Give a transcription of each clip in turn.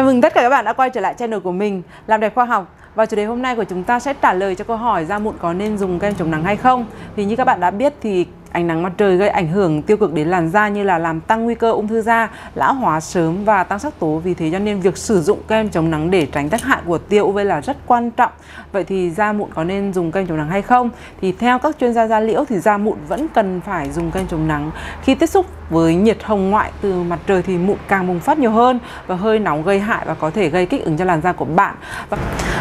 Chào mừng tất cả các bạn đã quay trở lại channel của mình, Làm đẹp khoa học. Và chủ đề hôm nay của chúng ta sẽ trả lời cho câu hỏi da mụn có nên dùng kem chống nắng hay không. Thì như các bạn đã biết thì ánh nắng mặt trời gây ảnh hưởng tiêu cực đến làn da như là làm tăng nguy cơ ung thư da, lão hóa sớm và tăng sắc tố. Vì thế cho nên việc sử dụng kem chống nắng để tránh tác hại của tia UV là rất quan trọng. Vậy thì da mụn có nên dùng kem chống nắng hay không? Thì theo các chuyên gia da liễu thì da mụn vẫn cần phải dùng kem chống nắng. Khi tiếp xúc với nhiệt hồng ngoại từ mặt trời thì mụn càng bùng phát nhiều hơn và hơi nóng gây hại và có thể gây kích ứng cho làn da của bạn. Và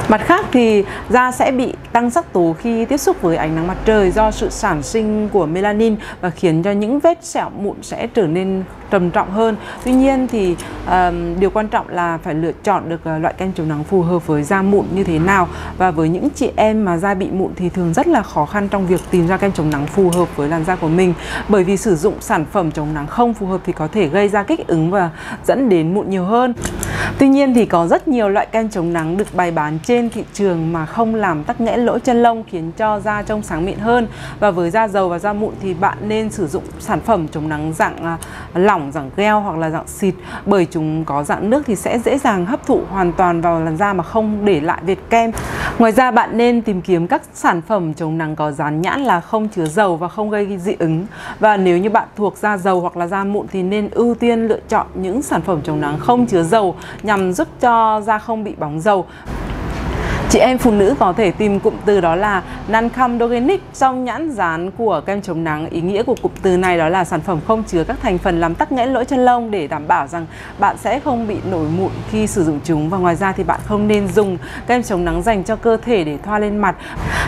mặt khác thì da sẽ bị tăng sắc tố khi tiếp xúc với ánh nắng mặt trời do sự sản sinh của melanin và khiến cho những vết sẹo mụn sẽ trở nên trầm trọng hơn. Tuy nhiên thì uh, điều quan trọng là phải lựa chọn được uh, loại kem chống nắng phù hợp với da mụn như thế nào và với những chị em mà da bị mụn thì thường rất là khó khăn trong việc tìm ra kem chống nắng phù hợp với làn da của mình bởi vì sử dụng sản phẩm chống nắng không phù hợp thì có thể gây ra kích ứng và dẫn đến mụn nhiều hơn. Tuy nhiên thì có rất nhiều loại kem chống nắng được bày bán trên thị trường mà không làm tắc nghẽn lỗ chân lông khiến cho da trông sáng mịn hơn và với da dầu và da mụn thì bạn nên sử dụng sản phẩm chống nắng dạng à, lỏng, dạng gel hoặc là dạng xịt bởi chúng có dạng nước thì sẽ dễ dàng hấp thụ hoàn toàn vào làn da mà không để lại vệt kem. Ngoài ra, bạn nên tìm kiếm các sản phẩm chống nắng có dán nhãn là không chứa dầu và không gây dị ứng. Và nếu như bạn thuộc da dầu hoặc là da mụn thì nên ưu tiên lựa chọn những sản phẩm chống nắng không chứa dầu nhằm giúp cho da không bị bóng dầu. Chị em phụ nữ có thể tìm cụm từ đó là Nancomdogenic trong nhãn dán của kem chống nắng. Ý nghĩa của cụm từ này đó là sản phẩm không chứa các thành phần làm tắc nghẽn lỗ chân lông để đảm bảo rằng bạn sẽ không bị nổi mụn khi sử dụng chúng. Và ngoài ra thì bạn không nên dùng kem chống nắng dành cho cơ thể để thoa lên mặt.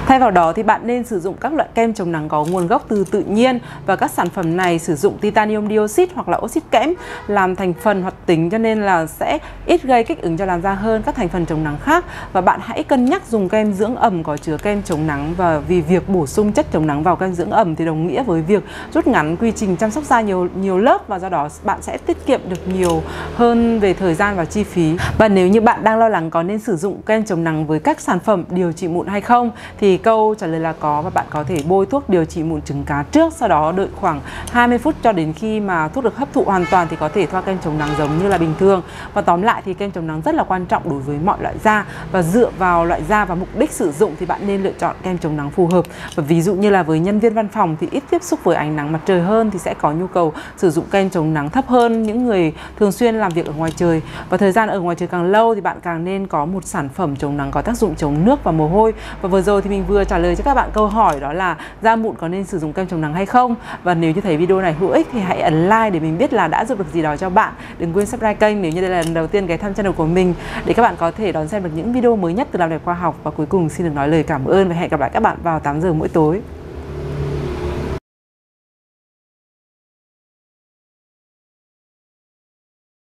Thay vào đó thì bạn nên sử dụng các loại kem chống nắng có nguồn gốc từ tự nhiên và các sản phẩm này sử dụng titanium dioxide hoặc là oxit kẽm làm thành phần hoạt tính, cho nên là sẽ ít gây kích ứng cho làn da hơn các thành phần chống nắng khác và bạn hãy cân nhắc dùng kem dưỡng ẩm có chứa kem chống nắng và vì việc bổ sung chất chống nắng vào kem dưỡng ẩm thì đồng nghĩa với việc rút ngắn quy trình chăm sóc da nhiều nhiều lớp và do đó bạn sẽ tiết kiệm được nhiều hơn về thời gian và chi phí. Và nếu như bạn đang lo lắng có nên sử dụng kem chống nắng với các sản phẩm điều trị mụn hay không, thì câu trả lời là có và bạn có thể bôi thuốc điều trị mụn trứng cá trước, sau đó đợi khoảng 20 phút cho đến khi mà thuốc được hấp thụ hoàn toàn thì có thể thoa kem chống nắng giống như là bình thường. Và tóm lại thì kem chống nắng rất là quan trọng đối với mọi loại da và dựa vào vào loại da và mục đích sử dụng thì bạn nên lựa chọn kem chống nắng phù hợp. Và ví dụ như là với nhân viên văn phòng thì ít tiếp xúc với ánh nắng mặt trời hơn thì sẽ có nhu cầu sử dụng kem chống nắng thấp hơn những người thường xuyên làm việc ở ngoài trời. Và thời gian ở ngoài trời càng lâu thì bạn càng nên có một sản phẩm chống nắng có tác dụng chống nước và mồ hôi. Và vừa rồi thì mình vừa trả lời cho các bạn câu hỏi đó là da mụn có nên sử dụng kem chống nắng hay không? Và nếu như thấy video này hữu ích thì hãy ấn like để mình biết là đã giúp được gì đó cho bạn. Đừng quên subscribe kênh nếu như đây là lần đầu tiên ghé thăm channel của mình để các bạn có thể đón xem được những video mới nhất từ làm đẹp khoa học và cuối cùng xin được nói lời cảm ơn và hẹn gặp lại các bạn vào 8 giờ mỗi tối.